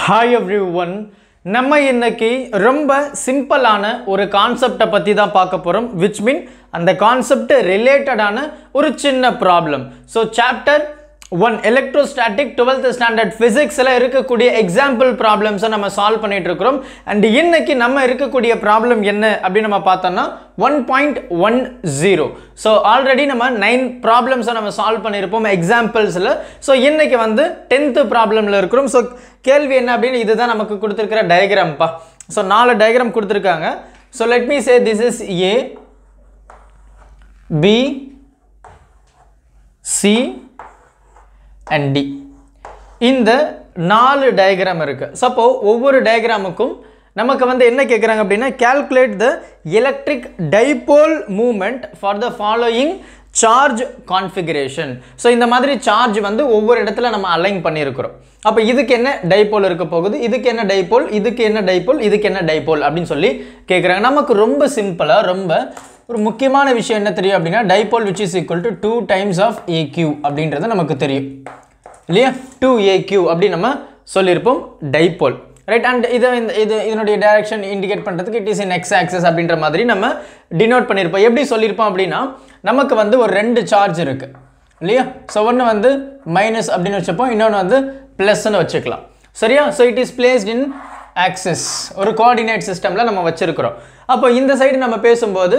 Hi every one நம்ம இன்னைக்கு ரொம்ப சிம்பிளான ஒரு கான்செப்டை பற்றி தான் பார்க்க போகிறோம் விச் மீன் அந்த கான்செப்ட் ரிலேட்டடான ஒரு சின்ன problem so chapter one electrostatic twelfth standard ஃபிசிக்ஸில் இருக்கக்கூடிய எக்ஸாம்பிள் ப்ராப்ளம்ஸை நம்ம சால்வ் பண்ணிட்டு இருக்கிறோம் அண்ட் இன்னைக்கு நம்ம இருக்கக்கூடிய ப்ராப்ளம் என்ன அப்படின்னு நம்ம பார்த்தோம்னா one point one zero so already நம்ம நைன் ப்ராப்ளம்ஸை நம்ம சால்வ் பண்ணியிருப்போம் எக்ஸாம்பிள்ஸில் ஸோ இன்னைக்கு வந்து டென்த்து ப்ராப்ளமில் இருக்கிறோம். ஸோ கேள்வி என்ன அப்படின்னு இதுதான் நமக்கு கொடுத்துருக்கிற டயக்ராம்ப்பா ஸோ நாலு டயக்ராம் கொடுத்துருக்காங்க. So let me say this is A B C and D இந்த நாலு டயக்ராம் இருக்கு. சப்போ ஒவ்வொரு டயக்ராமுக்கும் நமக்கு வந்து என்ன கேட்குறாங்க அப்படின்னா calculate the electric dipole moment for the following charge configuration so இந்த மாதிரி சார்ஜ் வந்து ஒவ்வொரு இடத்துல நம்ம அலைன் பண்ணியிருக்கிறோம் அப்போ இதுக்கு என்ன டைபோல் இருக்க போகுது? இதுக்கு என்ன டைபோல் இதுக்கு என்ன டைபோல் இதுக்கு என்ன டைபோல் அப்படின்னு சொல்லி கேட்குறாங்க நமக்கு ரொம்ப சிம்பிளாக ரொம்ப ஒரு முக்கியமான விஷயம் என்ன தெரியும் அப்படின்னா dipole which is equal to two times of a q அப்படின்றது நமக்கு தெரியும். இல்லையா? டூ ஏக்யூ அப்படி நம்ம சொல்லியிருப்போம் டைபோல் ரைட் அண்ட் இதை இந்த இது இதனுடைய டைரக்ஷன் இண்டிகேட் பண்ணுறதுக்கு it is in x axis அப்படின்ற மாதிரி நம்ம டினோட் பண்ணியிருப்போம். எப்படி சொல்லியிருப்போம் அப்படின்னா நமக்கு வந்து ஒரு ரெண்டு சார்ஜ் இருக்குது இல்லையா? ஸோ ஒன்று வந்து மைனஸ் அப்படின்னு வச்சுப்போம் இன்னொன்று வந்து ப்ளஸ்ன்னு வச்சுக்கலாம். சரியா? So it is placed in axis ஒரு கோஆர்டினேட் சிஸ்டமில் நம்ம வச்சுருக்கிறோம். அப்போ இந்த சைடு நம்ம பேசும்போது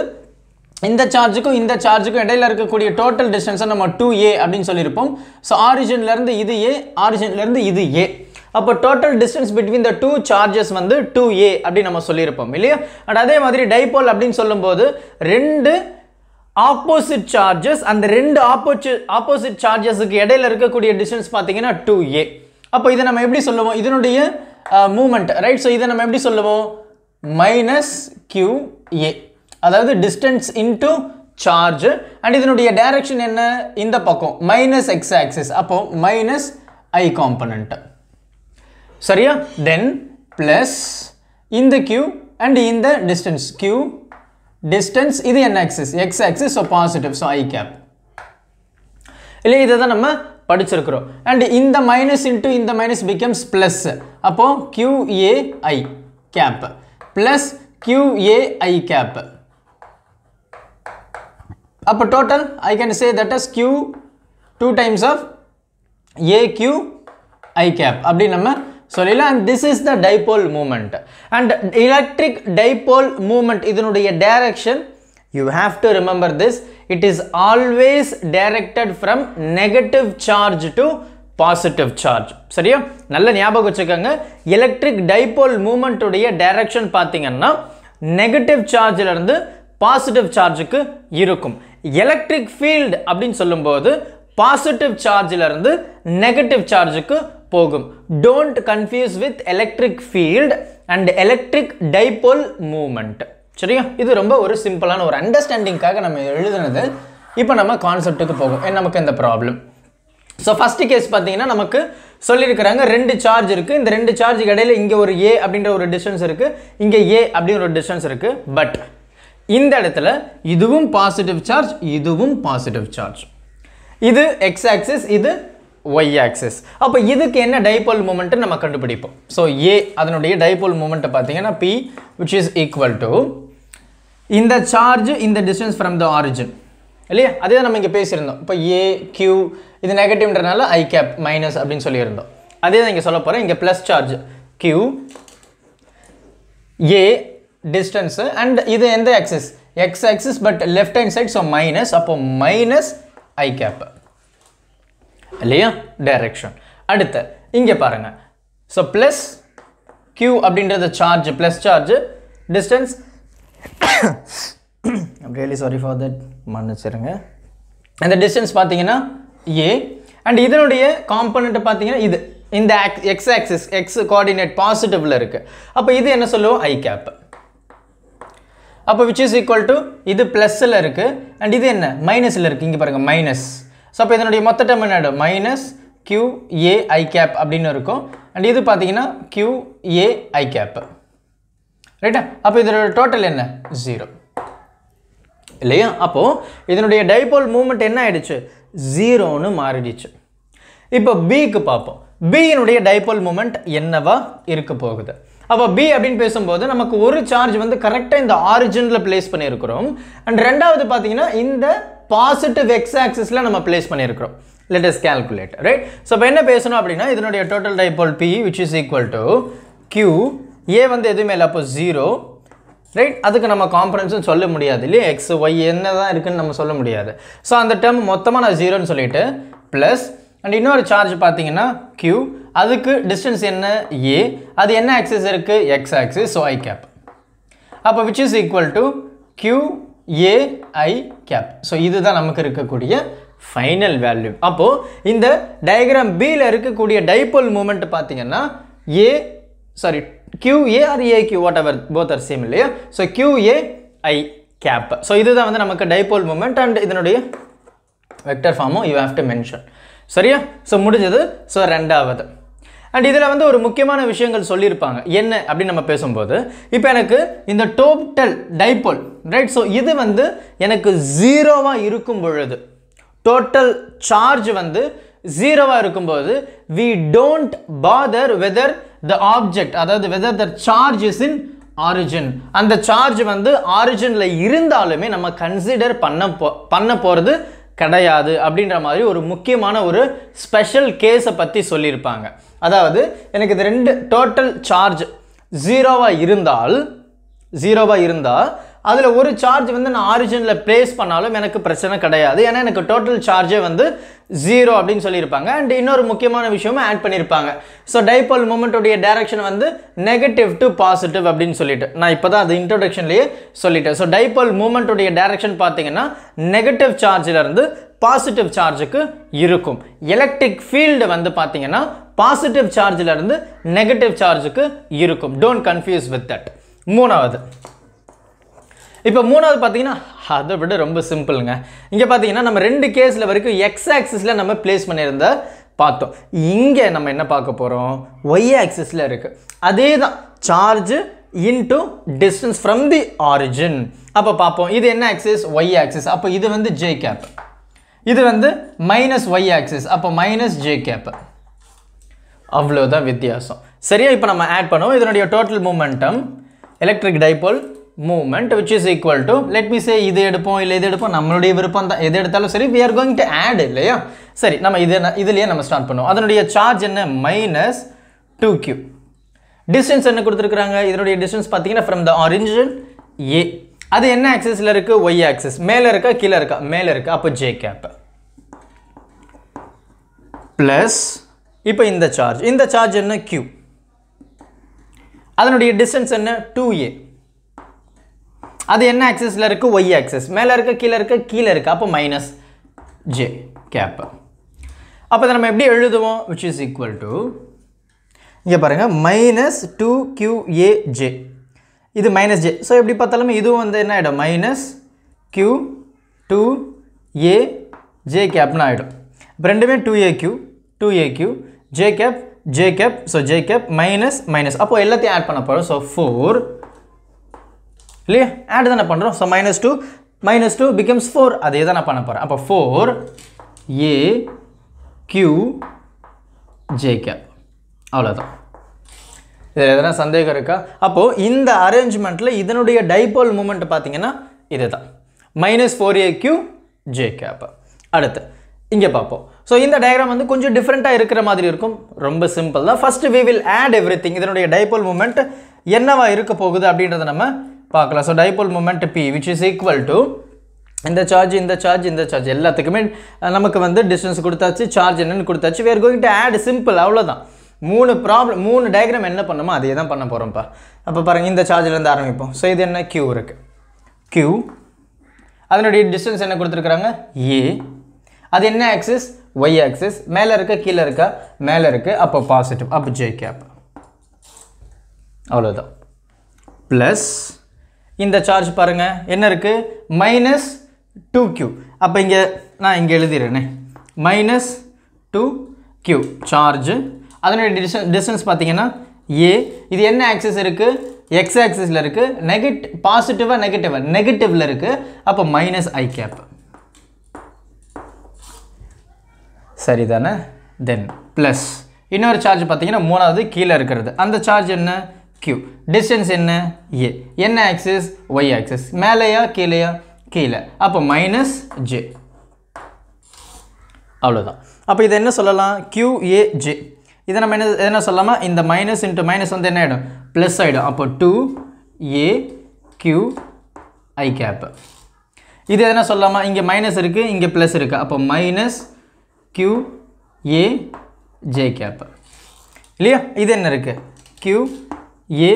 இந்த சார்ஜுக்கும் இந்த சார்ஜுக்கும் இடையில இருக்கக்கூடிய டோட்டல் டிஸ்டன்ஸை நம்ம டூ ஏ அப்படின்னு சொல்லியிருப்போம். ஸோ ஆரிஜின்லேருந்து இது ஏ ஆரிஜின்லேருந்து இது ஏ அப்போ total distance between the two charges வந்து டூ ஏ அப்படின்னு நம்ம சொல்லியிருப்போம் இல்லையா? அண்ட் அதே மாதிரி டைபோல் அப்படின்னு சொல்லும்போது ரெண்டு ஆப்போசிட் சார்ஜஸ் அந்த ரெண்டு ஆப்போசிட் ஆப்போசிட் சார்ஜஸுக்கு இடையில இருக்கக்கூடிய டிஸ்டன்ஸ் பார்த்தீங்கன்னா டூ ஏ அப்போ இதை நம்ம எப்படி சொல்லுவோம்? இதனுடைய மூமெண்ட் ரைட் ஸோ இதை நம்ம எப்படி சொல்லுவோம்? மைனஸ் கியூ ஏ அதாவது டிஸ்டன்ஸ் இன்டு சார்ஜ் அண்ட் இதனுடைய டைரக்ஷன் என்ன? இந்த பக்கம். மைனஸ் எக்ஸ் ஆக்சிஸ் அப்போ மைனஸ் ஐ காம்பனண்ட் சரியா? தென் ப்ளஸ் இந்த கியூ அண்ட் இந்த டிஸ்டன்ஸ் கியூ டிஸ்டன்ஸ் இது என்ன axis x axis so positive so i cap இல்லை இதை தான் நம்ம படிச்சிருக்கிறோம். அண்ட் இந்த மைனஸ் இன்ட்டு இந்த மைனஸ் பிகம்ஸ் ப்ளஸ் அப்போ q a i cap plus q a i cap அப்போ total I can say that is q two times of a q i cap அப்படி நம்ம சொல்லிடலாம். And this is the dipole moment and electric dipole moment இதனுடைய direction you have to remember this it is always directed from negative charge to positive charge சரியா? நல்ல ஞாபகம் வச்சுக்கோங்க. Electric dipole மூமெண்ட்டுடைய direction பார்த்தீங்கன்னா நெகட்டிவ் சார்ஜிலிருந்து பாசிட்டிவ் சார்ஜுக்கு இருக்கும். எலக்ட்ரிக் ஃபீல்டு அப்படின்னு சொல்லும்போது பாசிட்டிவ் சார்ஜிலிருந்து நெகட்டிவ் சார்ஜுக்கு போகும். Don't confuse with electric field and electric dipole moment சரியா? இது ரொம்ப ஒரு சிம்பிளான ஒரு அண்டர்ஸ்டாண்டிங்காக நம்ம எழுதுனது. இப்போ நம்ம கான்செப்ட்டுக்கு போகும். நமக்கு இந்த ப்ராப்ளம் ஸோ ஃபஸ்ட்டு கேஸ் பார்த்தீங்கன்னா நமக்கு சொல்லியிருக்கிறாங்க ரெண்டு சார்ஜ் இருக்குது இந்த ரெண்டு சார்ஜுக்கு இடையில இங்கே ஒரு ஏ அப்படின்ற ஒரு டிஸ்டன்ஸ் இருக்குது இங்கே ஏ அப்படின்ற ஒரு டிஸ்டன்ஸ் இருக்குது பட் இந்த இடத்துல இதுவும் பாசிட்டிவ் சார்ஜ் இதுவும் பாசிட்டிவ் சார்ஜ் இது எக்ஸ் ஆக்சிஸ் இது ஒய் ஆக்சிஸ் அப்போ இதுக்கு என்ன டைபோல் மூமெண்ட்டு நம்ம கண்டுபிடிப்போம். ஸோ ஏ அதனுடைய டைபோல் மூமெண்ட்டை பார்த்தீங்கன்னா p which is equal to இந்த சார்ஜ் இந்த டிஸ்டன்ஸ் ஃப்ரம் த ஆரிஜின் இல்லையா? அதே தான் நம்ம இங்கே பேசியிருந்தோம். இப்போ ஏ கியூ இது நெகட்டிவ்ன்றனால ஐ கேப் மைனஸ் அப்படின்னு சொல்லியிருந்தோம். அதே தான் இங்கே சொல்ல போகிறேன் இங்கே plus charge q a distance and இது எந்த axis x axis but left hand side so minus அப்போ மைனஸ் ஐ கேப் இல்லையா? டைரக்ஷன் அடுத்து இங்கே பாருங்க. ஸோ ப்ளஸ் கியூ அப்படின்றது charge plus charge distance really sorry for that மன்னிச்சிருங்க. அந்த டிஸ்டன்ஸ் பார்த்தீங்கன்னா ஏ அண்ட் இதனுடைய காம்பனண்ட் பார்த்தீங்கன்னா இது. இந்த எக்ஸ் ஆக்சிஸ் எக்ஸ் கோஆர்டினேட் பாசிட்டிவ்ல இருக்குது அப்போ இது என்ன சொல்லுவோம்? ஐ கேப் அப்போ விச் இஸ் ஈக்குவல் டு இது ப்ளஸ்ஸில் இருக்குது அண்ட் இது என்ன? மைனஸில் இருக்குது இங்கே பாருங்கள் மைனஸ் ஸோ அப்போ இதனுடைய மொத்த டேர்ம் என்ன minus q a i cap அப்படின்னு இருக்கும். அண்ட் இது பார்த்தீங்கன்னா கியூ ஏ ஐ கேப் ரைட்டா அப்போ இதோட டோட்டல் என்ன? ஜீரோ இல்லையா? அப்போது இதனுடைய டைபோல் மூமெண்ட் என்ன ஆயிடுச்சு? ஜீரோன்னு மாறிடுச்சு. இப்போ பிக்கு பார்ப்போம். பியினுடைய டைபோல் மூமெண்ட் என்னவா இருக்க போகுது? அப்போ பி அப்படின்னு பேசும்போது நமக்கு ஒரு சார்ஜ் வந்து கரெக்டாக இந்த ஆரிஜினில் பிளேஸ் பண்ணியிருக்கிறோம். அண்ட் ரெண்டாவது பார்த்தீங்கன்னா இந்த பாசிட்டிவ் எக்ஸ் ஆக்சிஸில் நம்ம பிளேஸ் பண்ணியிருக்கிறோம். Let is calculate right so இப்போ என்ன பேசணும் அப்படின்னா இதனுடைய total dipole p which is equal to q a வந்து எதுவுமே இல்லை அப்போ ஜீரோ ரைட் அதுக்கு நம்ம காம்பரன்ஸும் சொல்ல முடியாது இல்லையா? எக்ஸ் ஒய் என்ன தான் இருக்குதுன்னு நம்ம சொல்ல முடியாது. ஸோ அந்த டேர்ம் மொத்தமாக நான் ஜீரோன்னு சொல்லிட்டு ப்ளஸ் அண்ட் இன்னொரு சார்ஜ் பார்த்தீங்கன்னா கியூ அதுக்கு டிஸ்டன்ஸ் என்ன? ஏ அது என்ன ஆக்சிஸ் இருக்குது x axis so i cap அப்போ which is equal to q a i cap so இதுதான் நமக்கு இருக்கக்கூடிய ஃபைனல் வேல்யூ அப்போது இந்த டயக்ராம் பியில் இருக்கக்கூடிய டைபோல் மூமெண்ட் பார்த்தீங்கன்னா a sorry q a or q whatever both are same இல்லையா? So q a i cap so இதுதான் வந்து நமக்கு டைபோல் மூமெண்ட் அண்ட் இதனுடைய வெக்டர் ஃபார்மும் யூ ஹேவ் டு மென்ஷன் சரியா? ஸோ முடிஞ்சது. ஸோ ரெண்டாவது. அண்ட் இதில் வந்து ஒரு முக்கியமான விஷயங்கள் சொல்லியிருப்பாங்க. என்ன அப்படின்னு நம்ம பேசும்போது இப்போ எனக்கு இந்த டோட்டல் டைபோல் ரைட் ஸோ இது வந்து எனக்கு ஜீரோவாக இருக்கும் பொழுது டோட்டல் சார்ஜ் வந்து ஜீரோவாக இருக்கும்போது we don't bother whether the object அதாவது whether the charge is in origin அந்த சார்ஜ் வந்து ஆரிஜினில் இருந்தாலுமே நம்ம கன்சிடர் பண்ண போ பண்ண போகிறது கிடையாது அப்படின்ற மாதிரி ஒரு முக்கியமான ஒரு ஸ்பெஷல் கேஸை பற்றி சொல்லியிருப்பாங்க. அதாவது எனக்கு இது ரெண்டு டோட்டல் சார்ஜ் ஜீரோவாக இருந்தால் ஜீரோவாக இருந்தால் அதில் ஒரு சார்ஜ் வந்து நான் ஆரிஜினில் ப்ளேஸ் பண்ணாலும் எனக்கு பிரச்சனை கிடையாது. ஏன்னா எனக்கு டோட்டல் சார்ஜே வந்து ஜீரோ அப்படின்னு சொல்லியிருப்பாங்க. அண்ட் இன்னொரு முக்கியமான விஷயமும் ஆட் பண்ணியிருப்பாங்க. ஸோ டைபோல் மூமெண்ட்டுடைய டைரக்ஷன் வந்து நெகட்டிவ் டு பாசிட்டிவ் அப்படின்னு சொல்லிட்டு. நான் இப்போ தான் அது இன்ட்ரொடக்ஷன்லேயே சொல்லிட்டேன். ஸோ டைபோல் மூமெண்ட்டுடைய டைரக்ஷன் பார்த்தீங்கன்னா நெகட்டிவ் சார்ஜிலிருந்து பாசிட்டிவ் சார்ஜுக்கு இருக்கும். எலக்ட்ரிக் ஃபீல்டு வந்து பார்த்தீங்கன்னா பாசிட்டிவ் சார்ஜிலிருந்து நெகட்டிவ் சார்ஜுக்கு இருக்கும். டோன்ட் கன்ஃபியூஸ் வித் தட் மூணாவது. இப்போ மூணாவது பார்த்தீங்கன்னா அதை விட ரொம்ப சிம்பிளுங்க. இங்கே பார்த்தீங்கன்னா நம்ம ரெண்டு கேஸில் வரைக்கும் எக்ஸ் ஆக்சிஸில் நம்ம ப்ளேஸ் பண்ணியிருந்த பார்த்தோம். இங்கே நம்ம என்ன பார்க்க போகிறோம் ஒய் ஆக்சிஸில் இருக்குது அதே தான் charge into distance from the origin அப்போ பார்ப்போம் இது என்ன ஆக்சிஸ் ஒய் ஆக்சிஸ் அப்போ இது வந்து ஜே கேப் இது வந்து மைனஸ் ஒய் ஆக்சிஸ் அப்போ மைனஸ் ஜே கேப் அவ்வளோதான் வித்தியாசம். சரியா இப்போ நம்ம ஆட் பண்ணுவோம். இதனுடைய total momentum electric dipole moment which is equal to let me say இது எடுப்போம் இல்லை இது எடுப்போம் நம்மளுடைய விருப்பம் தான். எது எடுத்தாலும் சரி we are going to add இல்லையா? சரி நம்ம இது இதுலேயே நம்ம ஸ்டார்ட் பண்ணுவோம். அதனுடைய சார்ஜ் என்ன? மைனஸ் டூ கியூ டிஸ்டன்ஸ் என்ன கொடுத்துருக்குறாங்க? இதனுடைய டிஸ்டன்ஸ் பார்த்தீங்கன்னா ஃப்ரம் த ஆரிஜின் ஏ அது என்ன ஆக்சஸில் இருக்குது ஒய் ஆக்சஸ் மேலே இருக்கா? கீழே இருக்கா? மேலே இருக்கா? அப்போ ஜே கேப் ப்ளஸ் இப்போ இந்த சார்ஜ் இந்த சார்ஜ் என்ன? கியூ அதனுடைய டிஸ்டன்ஸ் என்ன? டூ ஏ அது என்ன ஆக்சஸில் இருக்குது ஒய் ஆக்சஸ் மேலே இருக்க கீழே இருக்க கீழே இருக்குது அப்போ மைனஸ் ஜே கேப் அப்போ நம்ம எப்படி எழுதுவோம்? விச் இஸ் ஈக்குவல் டு இங்கே பாருங்கள் minus two q a j இது மைனஸ் ஜே ஸோ எப்படி பார்த்தாலுமே இதுவும் வந்து என்ன ஆகிடும் minus q two a j கேப்னு ஆகிடும் இப்போ ரெண்டுமே two a q two a q j cap j cap so j cap minus minus அப்போது எல்லாத்தையும் ஆட் பண்ண போகிறோம் ஸோ ஃபோர் இல்லையா? ஆட் தானே பண்ணுறோம் so minus two minus two becomes four அதே தான் நான் பண்ண போகிறேன் அப்போ four a q j cap அவ்வளோதான் இதில் எதனா சந்தேகம் இருக்கா? அப்போது இந்த அரேஞ்ச்மெண்ட்டில் இதனுடைய டைபோல் மூமெண்ட் பார்த்தீங்கன்னா இதுதான். Minus four A Q J cap அடுத்து இங்கே பார்ப்போம். ஸோ இந்த டயக்ராம் வந்து கொஞ்சம் டிஃப்ரெண்ட்டாக இருக்கிற மாதிரி இருக்கும். ரொம்ப சிம்பிள் தான். First we will add everything இதனுடைய டைபோல் மூமெண்ட் என்னவா இருக்க போகுது அப்படின்றத நம்ம பார்க்கலாம். So dipole moment P which is equal to இந்த சார்ஜ் இந்த சார்ஜ் இந்த சார்ஜ் எல்லாத்துக்குமே நமக்கு வந்து டிஸ்டன்ஸ் கொடுத்தாச்சு சார்ஜ் என்னென்னு கொடுத்தாச்சு. We're going to add simple அவ்வளோதான் மூணு ப்ராப்ளம் மூணு டயக்ராம் என்ன பண்ணுமோ அதே தான் பண்ண போகிறோம்ப்பா அப்போ பாருங்கள் இந்த சார்ஜ்லேருந்து ஆரம்பிப்போம். ஸோ இது என்ன? கியூ இருக்குது கியூ அதனுடைய டிஸ்டன்ஸ் என்ன கொடுத்துருக்குறாங்க? ஏ அது என்ன ஆக்சிஸ் ஒய் ஆக்சிஸ் மேலே இருக்க கீழே இருக்கா? மேலே இருக்குது அப்போ பாசிட்டிவ் அப்போ ஜே கேப் அவ்வளோதான் ப்ளஸ் இந்த சார்ஜ் பாருங்கள் என்ன இருக்குது மைனஸ் டூ கியூ அப்போ இங்கே நான் இங்கே எழுதிடுறேனே. மைனஸ் டூ கியூ சார்ஜு அதனுடைய டிஸ்டன்ஸ் டிஸ்டன்ஸ் பார்த்தீங்கன்னா ஏ இது என்ன ஆக்சஸ் இருக்குது எக்ஸ் ஆக்சஸில் இருக்குது நெகட் பாசிட்டிவாக நெகட்டிவாக நெகட்டிவில் இருக்குது அப்போ மைனஸ் ஐ கேப் சரிதானே? தென் ப்ளஸ் இன்னொரு சார்ஜ் பார்த்தீங்கன்னா மூணாவது கீழே இருக்கிறது. அந்த சார்ஜ் என்ன? Q. டிஸ்டன்ஸ் என்ன? ஏ என்ன ஆக்சிஸ் ஒய் ஆக்சிஸ் மேலேயா கீழேயா? கீழே. அப்போ மைனஸ் ஜே அவ்வளோதான் அப்போ இதை என்ன சொல்லலாம்? QAJ இதை நம்ம என்ன என்ன சொல்லலாமா? இந்த மைனஸ் இன்ட்டு மைனஸ் வந்து என்ன ஆகிடும் ப்ளஸ் ஆகிடும் அப்போ two A Q I cap இது எதனா சொல்லலாமா? இங்கே மைனஸ் இருக்குது இங்கே ப்ளஸ் இருக்குது அப்போ minus Q A J cap இல்லையா? இது என்ன இருக்குது கியூ ஏ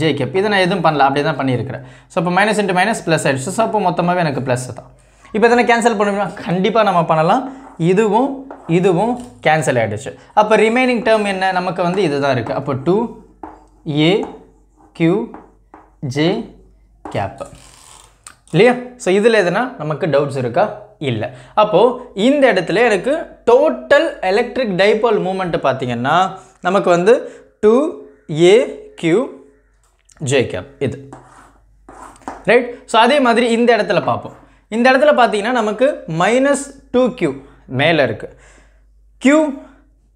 ஜே கேப் இதை நான் எதுவும் பண்ணல அப்படியே தான் பண்ணியிருக்கிறேன். ஸோ இப்போ மைனஸ் இன்ட்டு மைனஸ் ப்ளஸ் ஆகிடுச்சு ஸோ அப்போ மொத்தமாகவே எனக்கு ப்ளஸ் தான். இப்போ எதனா கேன்சல் பண்ணுவோம்னா கண்டிப்பாக நம்ம பண்ணலாம். இதுவும் இதுவும் கேன்சல் ஆகிடுச்சு அப்போ ரிமைனிங் டேர்ம் என்ன? நமக்கு வந்து இதுதான் இருக்குது அப்போ two A Q J cap இல்லையா? ஸோ இதில் எதுனா நமக்கு டவுட்ஸ் இருக்கா? இல்லை. அப்போது இந்த இடத்துல எனக்கு டோட்டல் எலக்ட்ரிக் டைபோல் மூமெண்ட்டு பார்த்தீங்கன்னா நமக்கு வந்து two A Q J cap இது. ரைட் ஸோ அதே மாதிரி இந்த இடத்துல பார்ப்போம். இந்த இடத்துல பார்த்தீங்கன்னா நமக்கு மைனஸ் டூ கியூ மேலே இருக்குது கியூ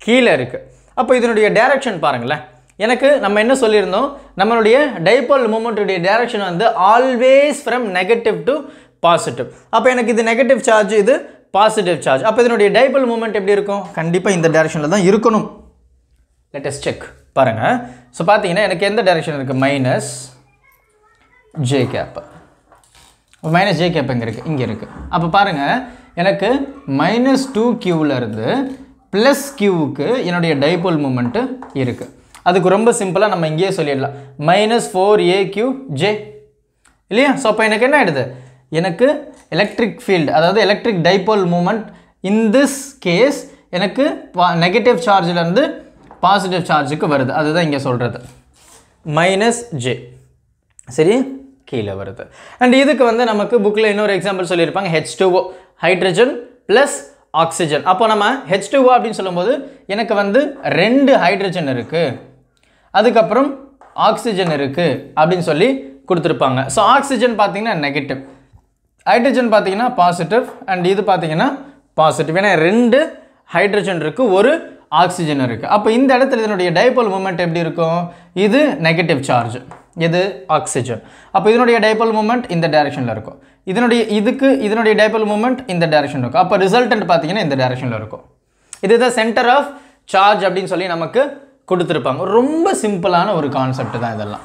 கீழே இருக்குது அப்போ இதனுடைய டைரக்ஷன் பாருங்களேன். எனக்கு நம்ம என்ன சொல்லியிருந்தோம்? நம்மளுடைய டைபோல் மூமெண்ட்டுடைய டைரக்ஷன் வந்து always from negative to positive அப்போ எனக்கு இது நெகட்டிவ் சார்ஜ் இது பாசிட்டிவ் சார்ஜ் அப்போ இதனுடைய டைபோல் மூமெண்ட் எப்படி இருக்கும்? கண்டிப்பாக இந்த டைரக்ஷனில் தான் இருக்கணும். லெட்டஸ் செக் பாருங்கள் ஸோ பார்த்தீங்கன்னா எனக்கு எந்த டைரெக்ஷன் இருக்குது minus J cap minus J cap எங்கே இருக்குது இங்கே இருக்குது அப்போ பாருங்கள் எனக்கு மைனஸ் டூ இருந்து ப்ளஸ் கியூவுக்கு என்னுடைய டைபோல் மூமெண்ட்டு இருக்குது அதுக்கு ரொம்ப சிம்பிளாக நம்ம இங்கேயே சொல்லிடலாம். Minus four A Q J இல்லையா? ஸோ அப்போ எனக்கு என்ன ஆகிடுது எனக்கு எலக்ட்ரிக் ஃபீல்டு அதாவது electric dipole moment in this case எனக்கு நெகட்டிவ் சார்ஜிலேருந்து பாசிட்டிவ் சார்ஜுக்கு வருது. அதுதான் இங்கே சொல்கிறது மைனஸ் ஜே சரி? கீழே வருது. அண்ட் இதுக்கு வந்து நமக்கு புக்கில் இன்னொரு எக்ஸாம்பிள் சொல்லியிருப்பாங்க. H two O hydrogen plus oxygen அப்போ நம்ம ஹெச் டூஓ அப்படின்னு சொல்லும்போது எனக்கு வந்து ரெண்டு ஹைட்ரஜன் இருக்குது அதுக்கப்புறம் ஆக்சிஜன் இருக்குது அப்படின்னு சொல்லி கொடுத்துருப்பாங்க. ஸோ ஆக்சிஜன் பார்த்திங்கன்னா நெகட்டிவ் ஹைட்ரஜன் பார்த்தீங்கன்னா பாசிட்டிவ் அண்ட் இது பார்த்தீங்கன்னா பாசிட்டிவ் ஏன்னா ரெண்டு ஹைட்ரஜன் இருக்குது ஒரு ஆக்சிஜன் இருக்குது அப்போ இந்த இடத்துல இதனுடைய டைபோல் மூமெண்ட் எப்படி இருக்கும்? இது நெகட்டிவ் சார்ஜ் இது ஆக்சிஜன் அப்போ இதனுடைய டைபோல் மூமெண்ட் இந்த டைரெக்ஷனில் இருக்கும். இதனுடைய இதுக்கு இதனுடைய டைபோல் மூமெண்ட் இந்த டைரெக்ஷன் இருக்கும். அப்போ ரிசல்டன்ட் பார்த்தீங்கன்னா இந்த டைரெக்ஷனில் இருக்கும். இதுதான் சென்டர் ஆஃப் சார்ஜ் அப்படின்னு சொல்லி நமக்கு கொடுத்துருப்பாங்க. ரொம்ப சிம்பிளான ஒரு கான்செப்ட் தான் இதெல்லாம்.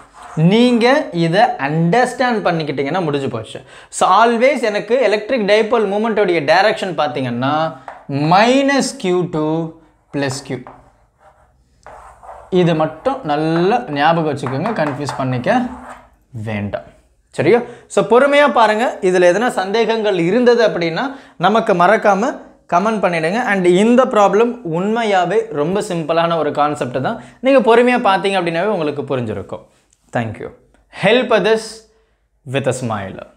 நீங்கள் இதை அண்டர்ஸ்டாண்ட் பண்ணிக்கிட்டீங்கன்னா முடிஞ்சு போச்சு. ஸோ ஆல்வேஸ் எனக்கு எலக்ட்ரிக் டைபோல் மூமெண்ட்டோடைய டைரக்ஷன் பார்த்தீங்கன்னா minus Q to plus Q இது மட்டும் நல்லா ஞாபகம் வச்சுக்கோங்க கன்ஃபியூஸ் பண்ணிக்க வேண்டாம். சரியா? ஸோ பொறுமையாக பாருங்கள் இதில் எதனா சந்தேகங்கள் இருந்தது அப்படின்னா நமக்கு மறக்காமல் கமெண்ட் பண்ணிவிடுங்க அண்ட் இந்த ப்ராப்ளம் உண்மையாகவே ரொம்ப சிம்பிளான ஒரு கான்செப்ட் தான். நீங்கள் பொறுமையாக பார்த்தீங்க அப்படின்னாவே உங்களுக்கு புரிஞ்சிருக்கும். Thank you help this with a smiler